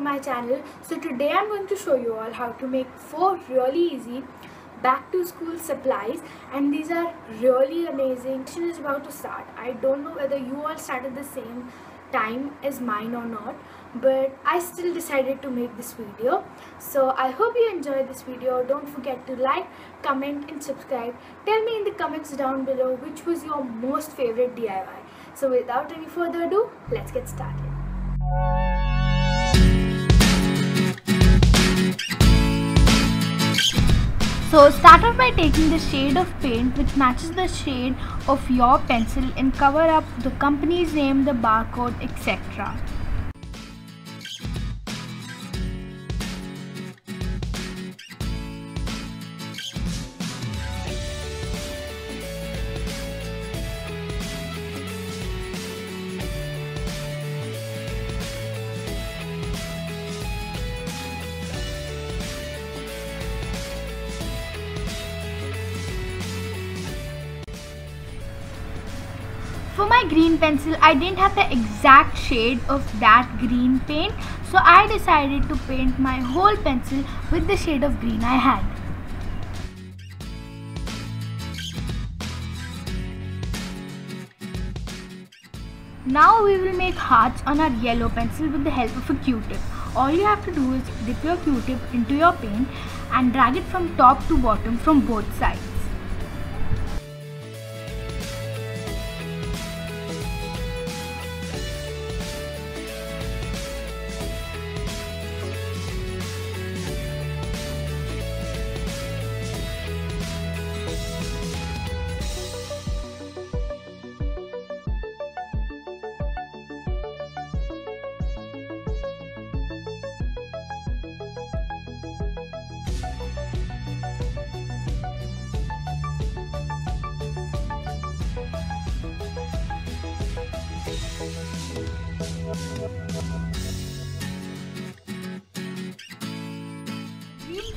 to my channel. So today I'm going to show you all how to make four really easy back to school supplies and these are really amazing. Session is about to start. I don't know whether you all started the same time as mine or not but I still decided to make this video. So I hope you enjoyed this video. Don't forget to like, comment and subscribe. Tell me in the comments down below which was your most favorite DIY. So without any further ado, let's get started. So start off by taking the shade of paint which matches the shade of your pencil and cover up the company's name, the barcode, etc. For my green pencil, I didn't have the exact shade of that green paint. So I decided to paint my whole pencil with the shade of green I had. Now we will make hearts on our yellow pencil with the help of a q-tip. All you have to do is dip your q-tip into your paint and drag it from top to bottom from both sides.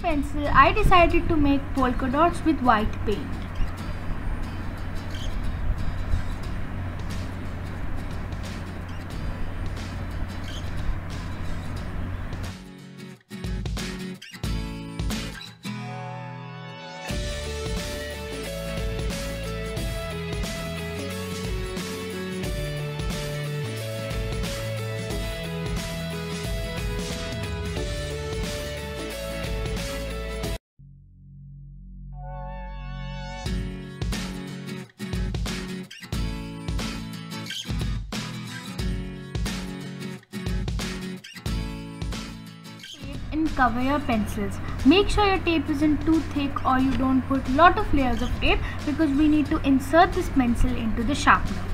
Pencil, I decided to make polka dots with white paint. And cover your pencils. Make sure your tape isn't too thick or you don't put lot of layers of tape because we need to insert this pencil into the sharpener.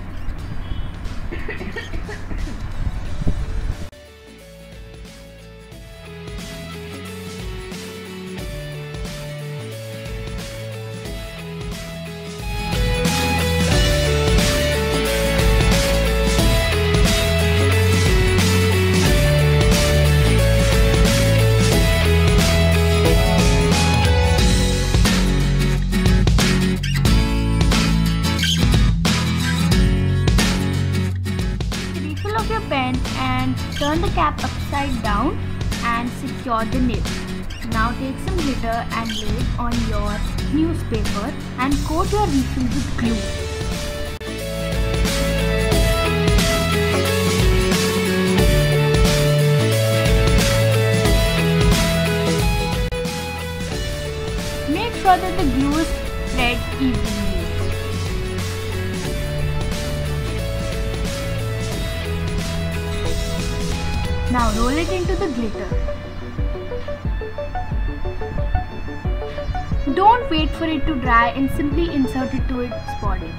Secure the nib. Now take some glitter and lay it on your newspaper and coat your refill with glue. Make sure that the glue is spread evenly. Now roll it into the glitter. Don't wait for it to dry and simply insert it to its body.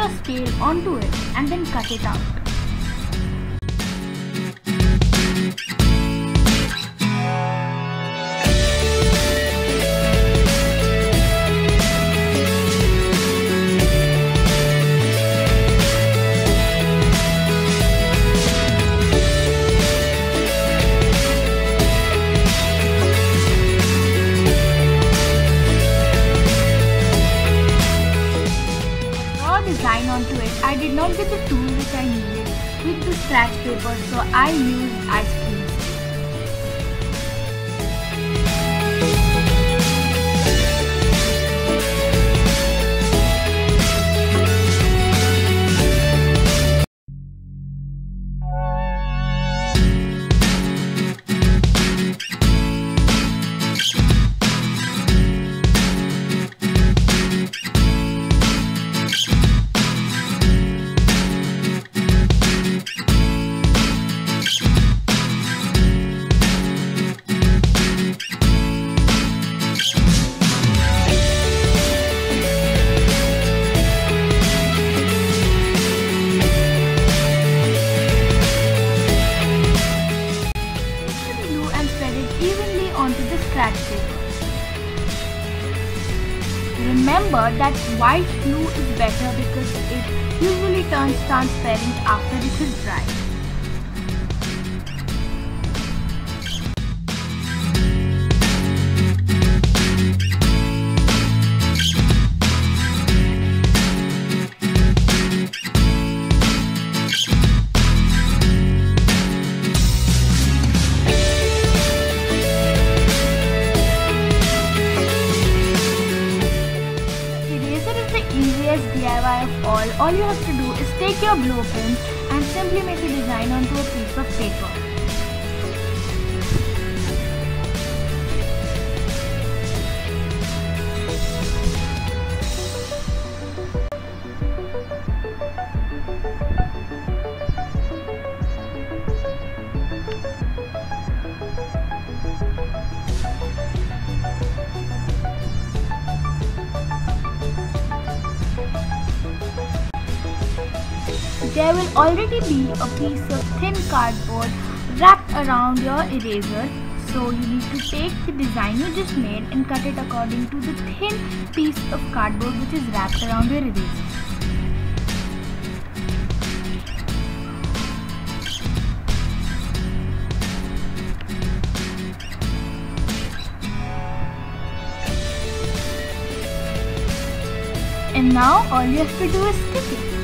Your scale onto it and then cut it out. Scratch paper so I used ice cream. Onto the scratch paper. Remember that white glue is better because it usually turns transparent after it is dry. All you have to do is take your blueprint and simply make a design onto a piece of paper. There will already be a piece of thin cardboard wrapped around your eraser so you need to take the design you just made and cut it according to the thin piece of cardboard which is wrapped around your eraser. And now all you have to do is stick it.